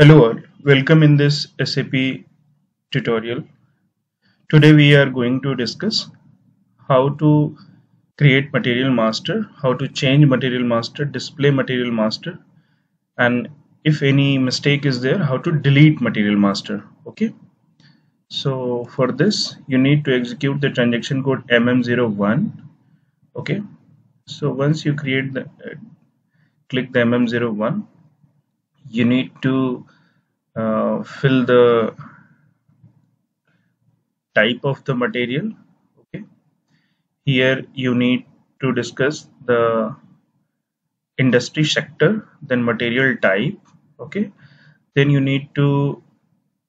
Hello all, welcome in this SAP tutorial. Today we are going to discuss how to create material master, how to change material master, display material master and if any mistake is there how to delete material master okay? So for this you need to execute the transaction code mm01 okay? So once you create the uh, click the mm01 you need to uh, fill the type of the material okay? Here you need to discuss the industry sector then material type okay? Then you need to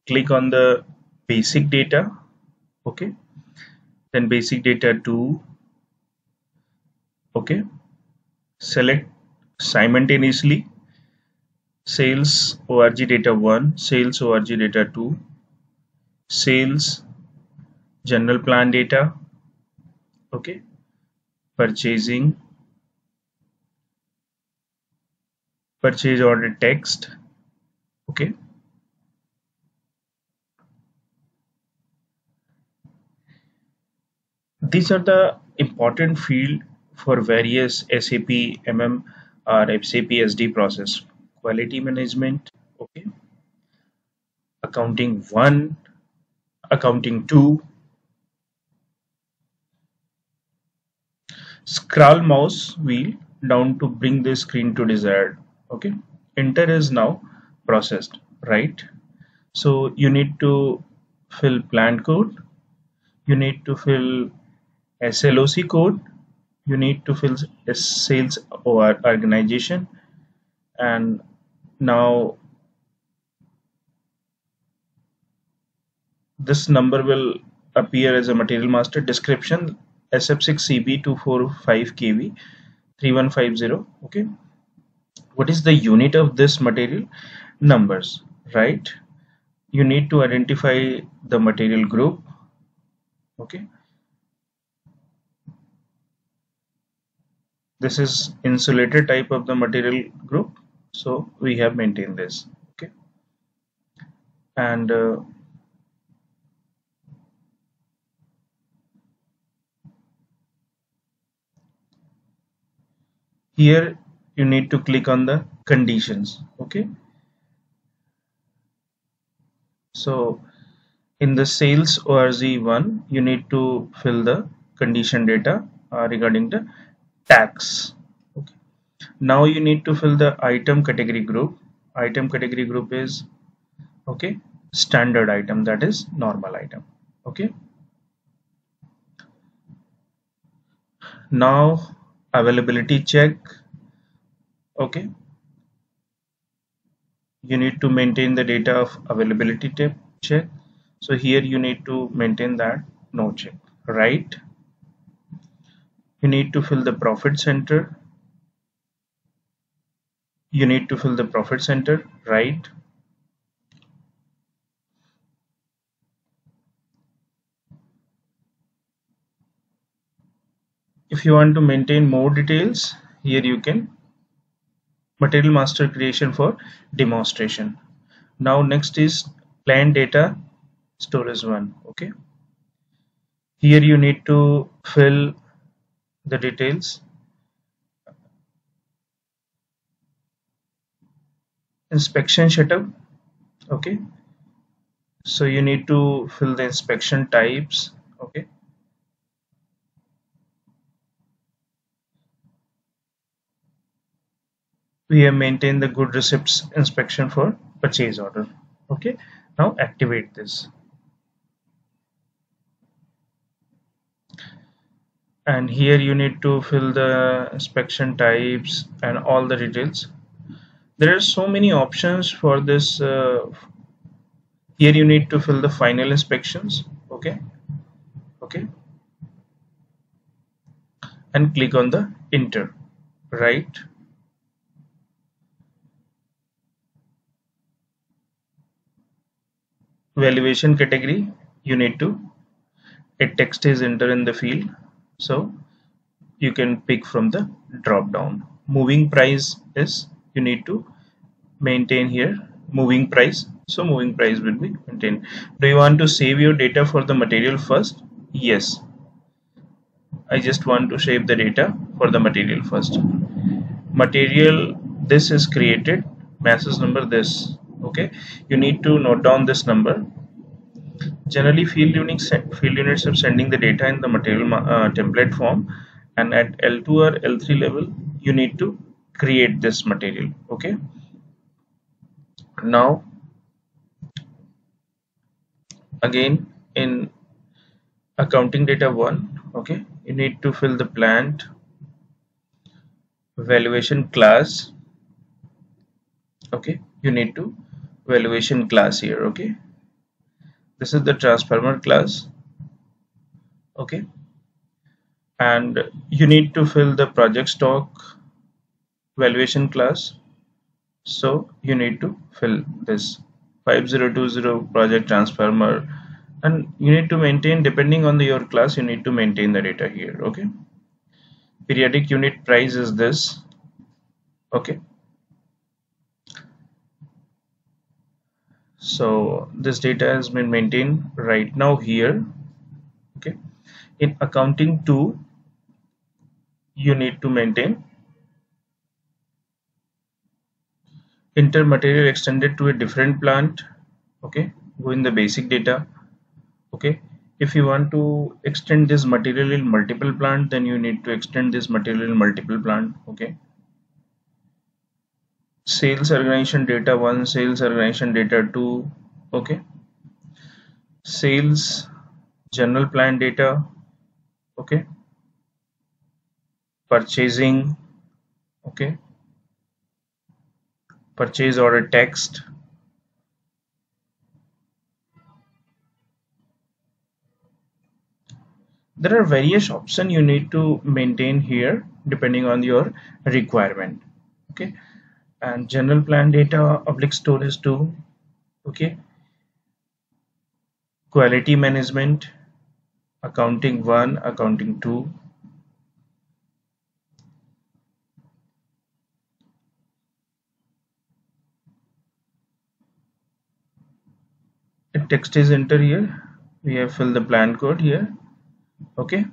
click on the basic data okay? Then basic data 2 okay? Select simultaneously sales org data 1 sales org data 2 sales general plant data okay purchasing purchase order text okay. These are the important field for various SAP MM or SAP SD process quality management okay accounting 1 accounting 2 scroll mouse wheel down to bring the screen to desired okay enter is now processed right so you need to fill plant code you need to fill SLOC code you need to fill sales or organization and now this number will appear as a material master description SF6CB245KV 3150 okay? What is the unit of this material? Numbers right? You need to identify the material group okay? This is insulated type of the material group so we have maintained this okay? And uh, here you need to click on the conditions okay? So in the sales org1 you need to fill the condition data uh, regarding the tax now you need to fill the item category group. Item category group is okay standard item that is normal item okay. Now availability check okay. You need to maintain the data of availability check. So here you need to maintain that no check right. You need to fill the profit center you need to fill the profit center right? If you want to maintain more details here you can. Material master creation for demonstration. Now next is plant data storage one okay? Here you need to fill the details inspection setup. Okay. So you need to fill the inspection types. Okay. We have maintained the good receipts inspection for purchase order. Okay. Now activate this. And here you need to fill the inspection types and all the details there are so many options for this uh, here you need to fill the final inspections okay? Okay? And click on the enter right? Valuation category you need to a text is entered in the field so you can pick from the drop down. Moving price is you need to maintain here. Moving price. So moving price will be maintained. Do you want to save your data for the material first? Yes. I just want to save the data for the material first. Material this is created. Masses number this. Okay. You need to note down this number. Generally field units field units are sending the data in the material uh, template form. And at L2 or L3 level you need to create this material okay? Now again in accounting data 1 okay you need to fill the plant valuation class okay? You need to valuation class here okay? This is the transformer class okay? And you need to fill the project stock valuation class. So you need to fill this. 5020 project transformer. And you need to maintain depending on the, your class you need to maintain the data here okay? Periodic unit price is this okay? So this data has been maintained right now here okay? In accounting 2 you need to maintain intermaterial extended to a different plant okay go in the basic data okay. If you want to extend this material in multiple plant then you need to extend this material in multiple plant okay. Sales organization data 1 sales organization data 2 okay. Sales general plant data okay. Purchasing okay purchase order text. There are various options you need to maintain here depending on your requirement okay? And general plant data public storage too okay? Quality management accounting 1 accounting 2 text is enter here. We have filled the plant code here. Okay.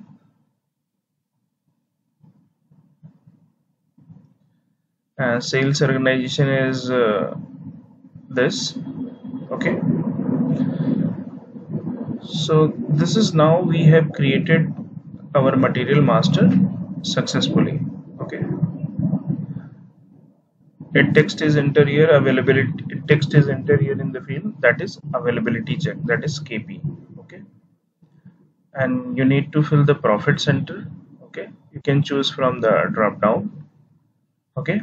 And sales organization is uh, this. Okay. So this is now we have created our material master successfully. Okay. A text is enter here availability text is entered here in the field that is availability check that is KP okay? And you need to fill the profit center okay? You can choose from the drop down okay?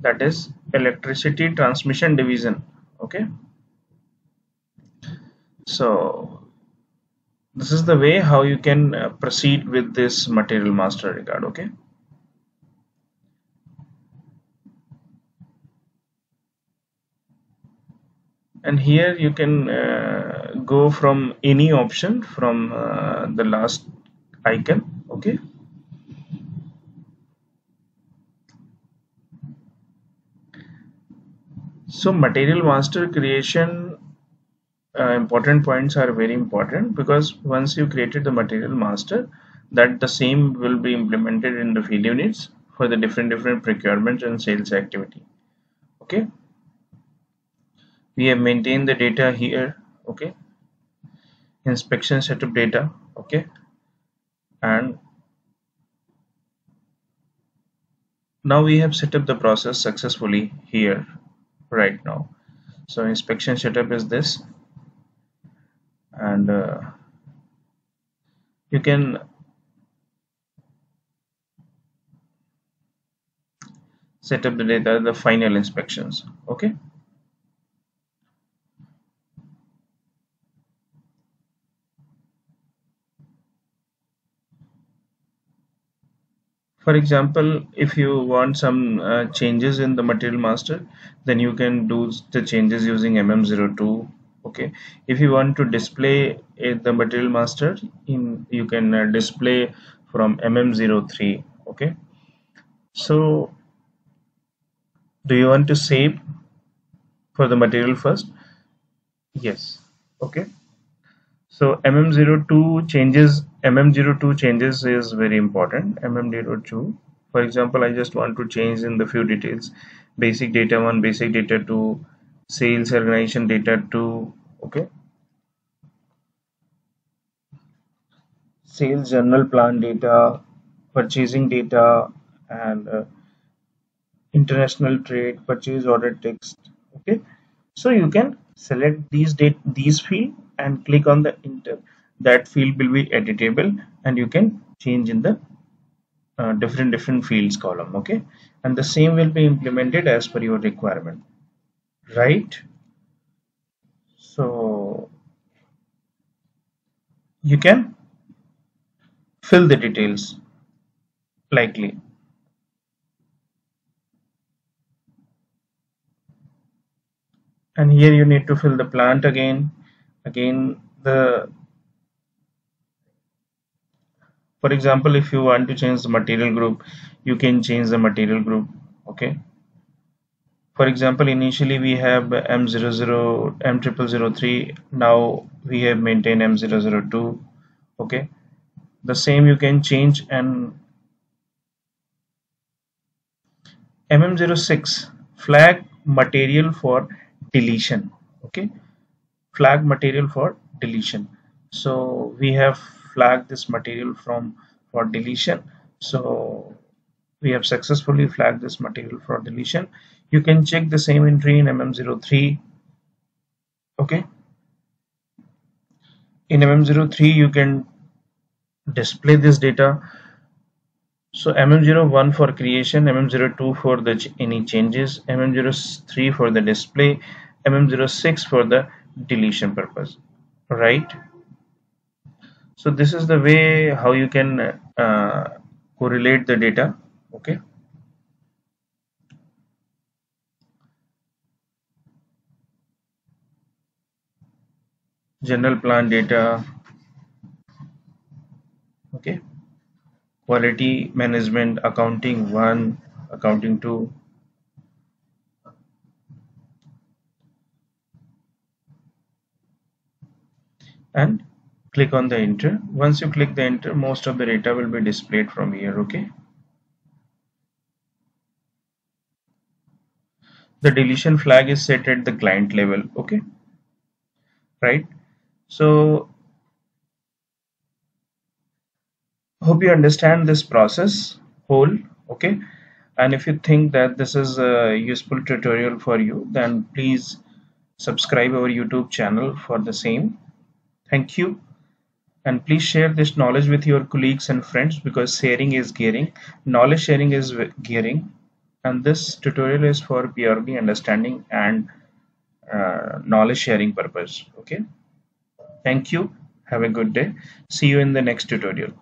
That is electricity transmission division okay? So this is the way how you can uh, proceed with this material master record okay and here you can uh, go from any option from uh, the last icon okay? So material master creation uh, important points are very important because once you created the material master that the same will be implemented in the field units for the different different procurement and sales activity okay we have maintained the data here okay? Inspection setup data okay? And now we have set up the process successfully here right now. So inspection setup is this. And uh, you can set up the data the final inspections okay for example if you want some uh, changes in the material master then you can do the changes using mm02 okay? If you want to display uh, the material master in you can uh, display from mm03 okay? So do you want to save for the material first? Yes okay so mm02 changes mm02 changes is very important mm02 for example I just want to change in the few details. Basic data 1 basic data 2 sales organization data 2 okay? Sales journal plan data purchasing data and uh, international trade purchase order text okay? So you can select these date these field and click on the enter. That field will be editable and you can change in the uh, different different fields column okay? And the same will be implemented as per your requirement right? So you can fill the details likely. And here you need to fill the plant again again the for example if you want to change the material group you can change the material group okay? For example initially we have m00 m0003 now we have maintained m002 okay? The same you can change and mm06 flag material for deletion okay flag material for deletion. So we have flagged this material from for deletion. So we have successfully flagged this material for deletion. You can check the same entry in mm03 okay? In mm03 you can display this data. So mm01 for creation mm02 for the ch any changes mm03 for the display mm06 for the deletion purpose right? So this is the way how you can uh, correlate the data okay? General plant data okay? Quality management accounting 1 accounting 2 and click on the enter. Once you click the enter most of the data will be displayed from here okay? The deletion flag is set at the client level okay? Right? So hope you understand this process whole okay? And if you think that this is a useful tutorial for you then please subscribe our youtube channel for the same thank you. And please share this knowledge with your colleagues and friends because sharing is gearing. knowledge sharing is gearing. and this tutorial is for purely understanding and uh, knowledge sharing purpose. Okay? Thank you. Have a good day. See you in the next tutorial